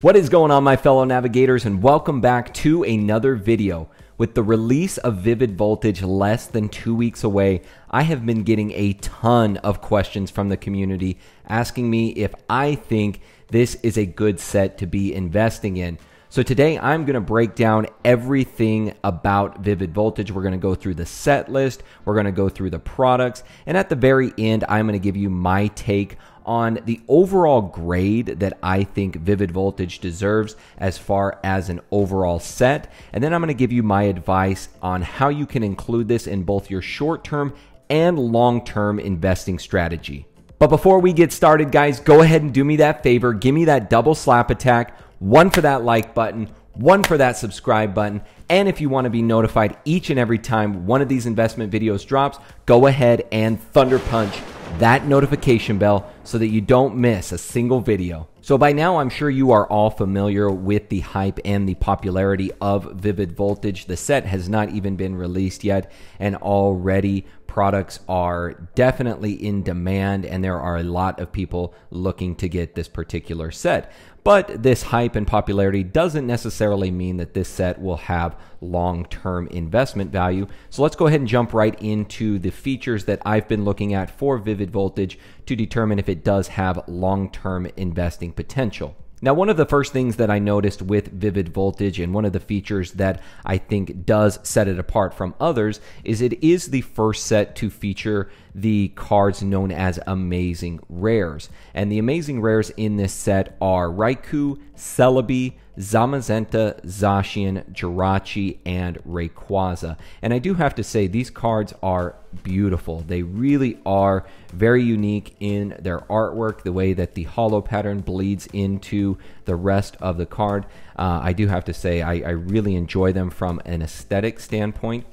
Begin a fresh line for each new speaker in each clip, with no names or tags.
What is going on, my fellow navigators, and welcome back to another video. With the release of Vivid Voltage less than two weeks away, I have been getting a ton of questions from the community asking me if I think this is a good set to be investing in. So today I'm going to break down everything about Vivid Voltage. We're going to go through the set list, we're going to go through the products, and at the very end, I'm going to give you my take on the overall grade that I think Vivid Voltage deserves as far as an overall set. And then I'm going to give you my advice on how you can include this in both your short term and long term investing strategy. But before we get started, guys, go ahead and do me that favor. Give me that double slap attack, one for that like button, one for that subscribe button. And if you want to be notified each and every time one of these investment videos drops, go ahead and thunder punch that notification bell so that you don't miss a single video. So by now, I'm sure you are all familiar with the hype and the popularity of Vivid Voltage. The set has not even been released yet, and already products are definitely in demand, and there are a lot of people looking to get this particular set. But this hype and popularity doesn't necessarily mean that this set will have long term investment value. So let's go ahead and jump right into the features that I've been looking at for Vivid Voltage to determine if it does have long term investing potential. Now, one of the first things that I noticed with Vivid Voltage and one of the features that I think does set it apart from others is it is the first set to feature the cards known as Amazing Rares. And the Amazing Rares in this set are Raikou, Celebi, Zamazenta, Zacian, Jirachi, and Rayquaza. And I do have to say, these cards are beautiful. They really are very unique in their artwork, the way that the holo pattern bleeds into the rest of the card. Uh, I do have to say, I, I really enjoy them from an aesthetic standpoint.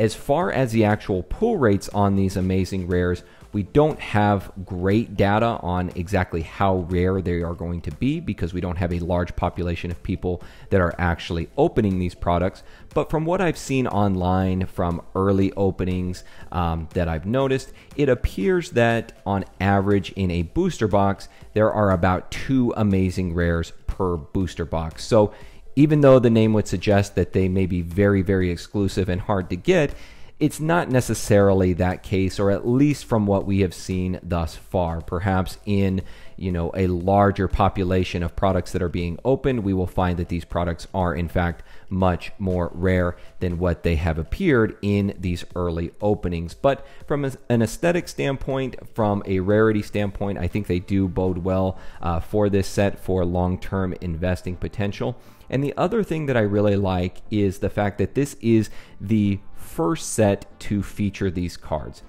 As far as the actual pull rates on these amazing rares, we don't have great data on exactly how rare they are going to be because we don't have a large population of people that are actually opening these products. But from what I've seen online from early openings um, that I've noticed, it appears that on average in a booster box, there are about two amazing rares per booster box. So even though the name would suggest that they may be very, very exclusive and hard to get, it's not necessarily that case, or at least from what we have seen thus far. Perhaps in you know a larger population of products that are being opened, we will find that these products are in fact much more rare than what they have appeared in these early openings. But from an aesthetic standpoint, from a rarity standpoint, I think they do bode well uh, for this set for long-term investing potential. And the other thing that I really like is the fact that this is the first set to feature these cards.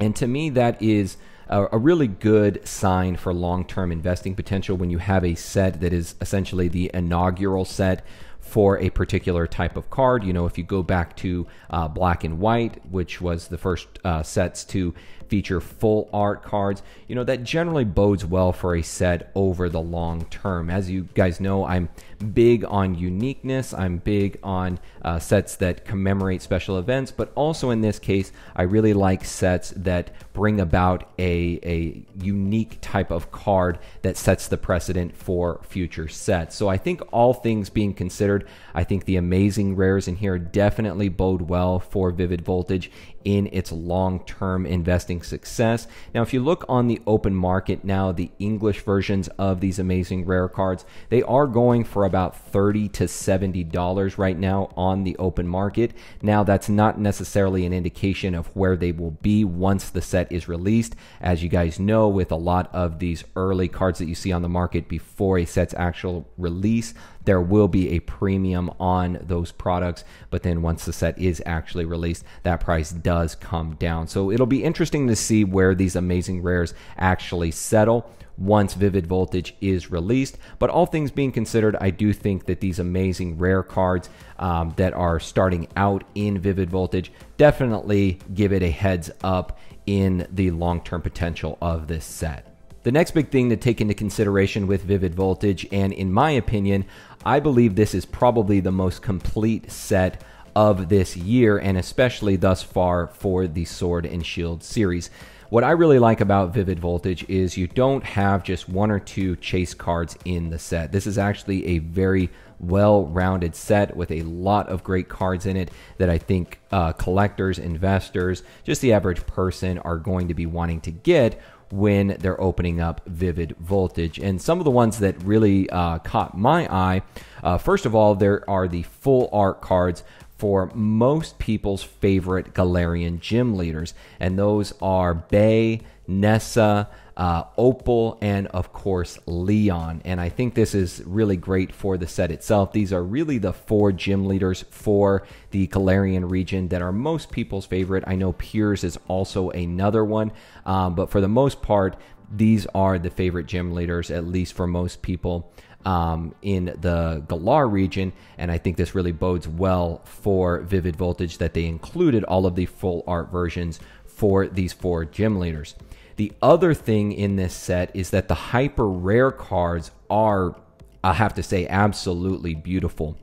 And to me, that is a, really good sign for long term investing potential when you have a set that is essentially the inaugural set for a particular type of card. You know, if you go back to uh, Black and White, which was the first uh, sets to feature full art cards, you know, that generally bodes well for a set over the long term. As you guys know, I'm big on uniqueness, I'm big on uh, sets that commemorate special events, but also in this case, I really like sets that bring about a, a unique type of card that sets the precedent for future sets. So I think all things being considered, I think the amazing rares in here definitely bode well for Vivid Voltage in its long term investing success. Now, if you look on the open market now, the English versions of these amazing rare cards, they are going for about 30 to $70 right now on the open market. Now, that's not necessarily an indication of where they will be once the set is released. As you guys know, with a lot of these early cards that you see on the market before a set's actual release, there will be a premium on those products. But then once the set is actually released, that price does come down. So it'll be interesting to see where these amazing rares actually settle once Vivid Voltage is released. But all things being considered, I do think that these amazing rare cards um, that are starting out in Vivid Voltage definitely give it a heads up in the long term potential of this set. The next big thing to take into consideration with Vivid Voltage, and in my opinion, I believe this is probably the most complete set of this year, and especially thus far for the Sword and Shield series. what I really like about Vivid Voltage is you don't have just one or two chase cards in the set. This is actually a very well rounded set with a lot of great cards in it that I think uh, collectors, investors, just the average person are going to be wanting to get when they're opening up Vivid Voltage. And some of the ones that really uh, caught my eye, uh, first of all, there are the full art cards for most people's favorite Galarian gym leaders, and those are Bea, Nessa, uh, Opal, and of course Leon. And I think this is really great for the set itself. These are really the four gym leaders for the Galarian region that are most people's favorite. I know Piers is also another one, um, but for the most part, these are the favorite gym leaders, at least for most people um, in the Galar region. And I think this really bodes well for Vivid Voltage that they included all of the full art versions for these four gym leaders. The other thing in this set is that the hyper rare cards are, I have to say, absolutely beautiful.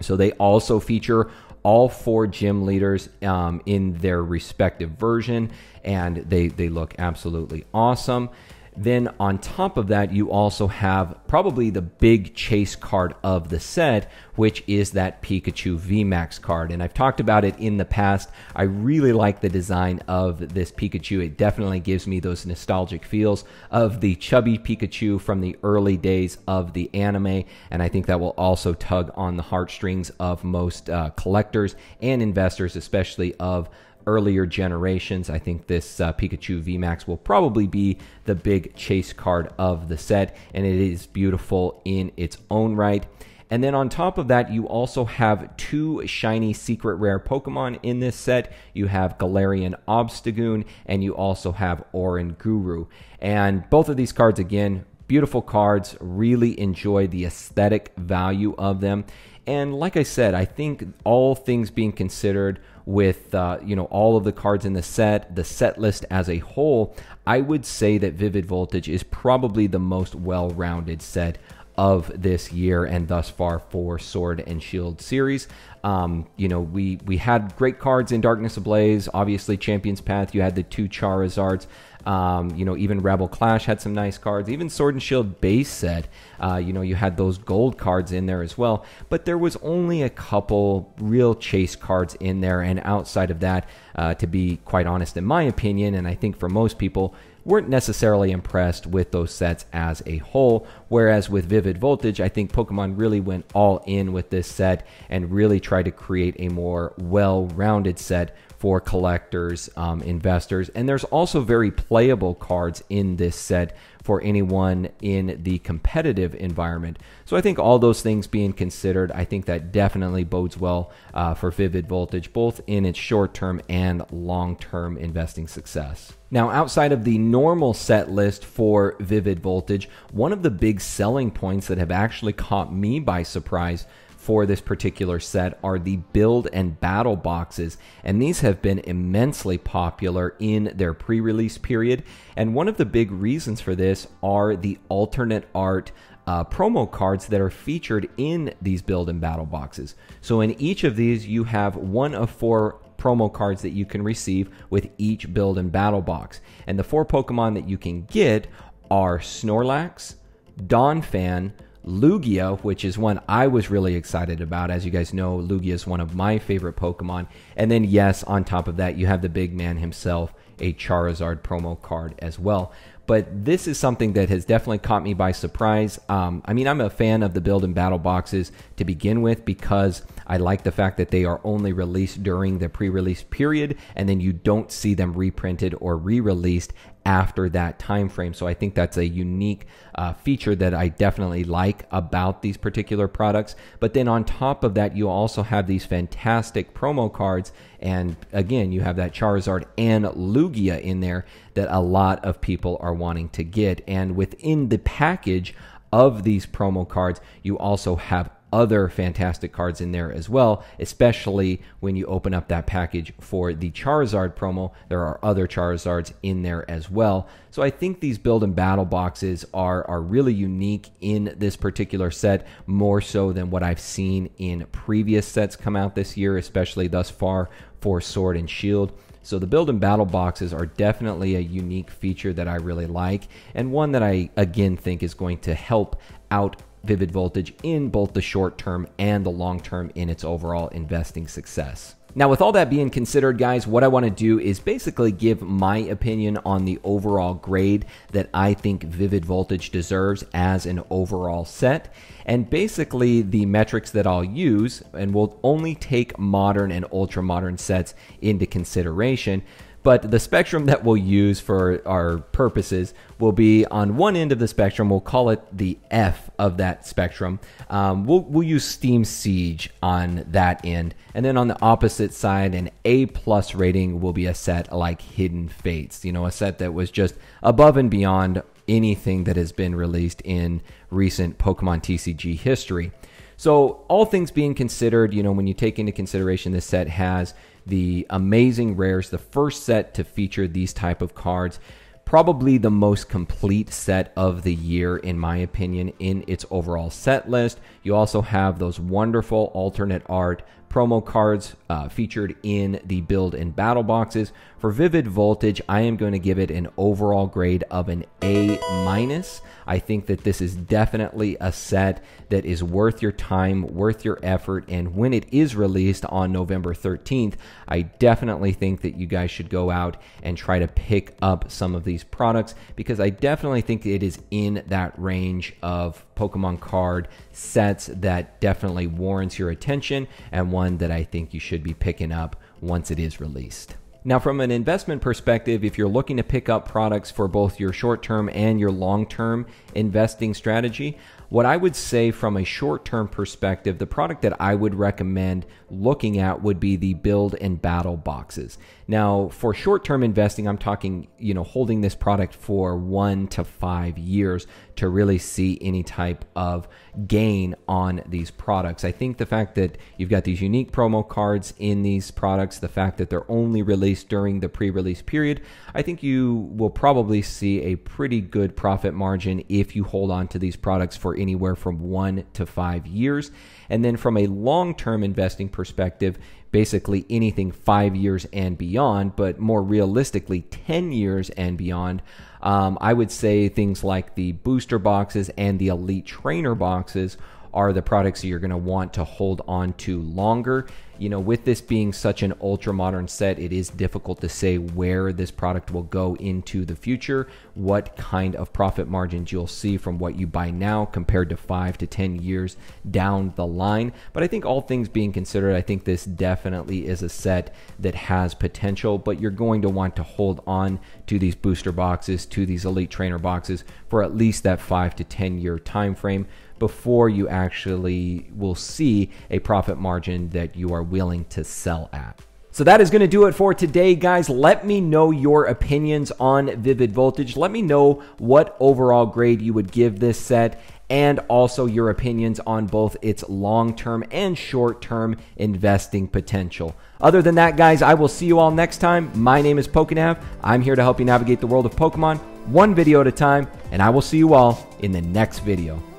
So they also feature all four gym leaders um, in their respective version, and they they look absolutely awesome. Then on top of that, you also have probably the big chase card of the set, which is that Pikachu VMAX card. And I've talked about it in the past. I really like the design of this Pikachu. It definitely gives me those nostalgic feels of the chubby Pikachu from the early days of the anime. And I think that will also tug on the heartstrings of most uh, collectors and investors, especially of earlier generations. I think this uh, Pikachu VMAX will probably be the big chase card of the set, and it is beautiful in its own right. And then on top of that, you also have two shiny secret rare Pokemon in this set. You have Galarian Obstagoon, and you also have Oranguru. And both of these cards, again, beautiful cards. Really enjoy the aesthetic value of them. And like I said, I think all things being considered, with uh, you know all of the cards in the set, the set list as a whole, I would say that Vivid Voltage is probably the most well-rounded set of this year and thus far for Sword and Shield series. Um, you know, we we had great cards in Darkness Ablaze, obviously Champion's Path. You had the two Charizards. Um, you know, even Rebel Clash had some nice cards. Even Sword and Shield base set, uh, you know, you had those gold cards in there as well. But there was only a couple real chase cards in there. And outside of that, uh, to be quite honest, in my opinion, and I think for most people, weren't necessarily impressed with those sets as a whole. Whereas with Vivid Voltage, I think Pokemon really went all in with this set and really tried to create a more well rounded set for collectors, um, investors. And there's also very playable cards in this set for anyone in the competitive environment. So I think all those things being considered, I think that definitely bodes well uh, for Vivid Voltage, both in its short term and long term investing success. Now, outside of the normal set list for Vivid Voltage, one of the big selling points that have actually caught me by surprise for this particular set are the build and battle boxes, and these have been immensely popular in their pre release period. And one of the big reasons for this are the alternate art uh, promo cards that are featured in these build and battle boxes. So, in each of these, you have one of four promo cards that you can receive with each build and battle box. And the four Pokemon that you can get are Snorlax, Donphan, Lugia, which is one I was really excited about. As you guys know, Lugia is one of my favorite Pokemon. And then, yes, on top of that, you have the big man himself, a Charizard promo card as well. But this is something that has definitely caught me by surprise. Um, I mean, I'm a fan of the build and battle boxes to begin with because I like the fact that they are only released during the pre release period and then you don't see them reprinted or re released after that time frame. So I think that's a unique uh, feature that I definitely like about these particular products. But then on top of that, you also have these fantastic promo cards. And again, you have that Charizard and Lugia in there that a lot of people are wanting to get. And within the package of these promo cards, you also have other fantastic cards in there as well, especially when you open up that package for the Charizard promo. There are other Charizards in there as well. So I think these build and battle boxes are, are really unique in this particular set, more so than what I've seen in previous sets come out this year, especially thus far for Sword and Shield. So the build and battle boxes are definitely a unique feature that I really like and one that I again think is going to help out Vivid Voltage in both the short term and the long term in its overall investing success. Now, with all that being considered, guys, what I want to do is basically give my opinion on the overall grade that I think Vivid Voltage deserves as an overall set. And basically, the metrics that I'll use, and we'll only take modern and ultra modern sets into consideration. But the spectrum that we'll use for our purposes will be on one end of the spectrum. We'll call it the F of that spectrum. Um, we'll, we'll use Steam Siege on that end. And then on the opposite side, an A plus rating will be a set like Hidden Fates. You know, a set that was just above and beyond anything that has been released in recent Pokemon TCG history. So, all things being considered, you know, when you take into consideration this set has the amazing rares, the first set to feature these type of cards, probably the most complete set of the year in my opinion in its overall set list. You also have those wonderful alternate art promo cards uh, featured in the build and battle boxes. For Vivid Voltage, I am going to give it an overall grade of an A minus. I think that this is definitely a set that is worth your time, worth your effort, and when it is released on November 13th, I definitely think that you guys should go out and try to pick up some of these products because I definitely think it is in that range of Pokemon card sets that definitely warrants your attention and one that I think you should be picking up once it is released. Now, from an investment perspective, if you're looking to pick up products for both your short term and your long term investing strategy, what I would say from a short term perspective, the product that I would recommend looking at would be the build and battle boxes. Now, for short term investing, I'm talking, you know, holding this product for one to five years to really see any type of gain on these products. I think the fact that you've got these unique promo cards in these products, the fact that they're only released during the pre release period, I think you will probably see a pretty good profit margin if you hold on to these products for anywhere from one to five years. And then from a long term investing perspective, basically anything five years and beyond, but more realistically, 10 years and beyond. Um, I would say things like the booster boxes and the elite trainer boxes are the products you're going to want to hold on to longer. You know, with this being such an ultra modern set, it is difficult to say where this product will go into the future, what kind of profit margins you'll see from what you buy now compared to five to 10 years down the line. But I think all things being considered, I think this definitely is a set that has potential, but you're going to want to hold on to these booster boxes, to these elite trainer boxes for at least that five to 10 year time frame before you actually will see a profit margin that you are willing to sell at. So that is going to do it for today, guys. Let me know your opinions on Vivid Voltage. Let me know what overall grade you would give this set and also your opinions on both its long term and short term investing potential. Other than that, guys, I will see you all next time. My name is Pokenav. I'm here to help you navigate the world of Pokemon one video at a time, and I will see you all in the next video.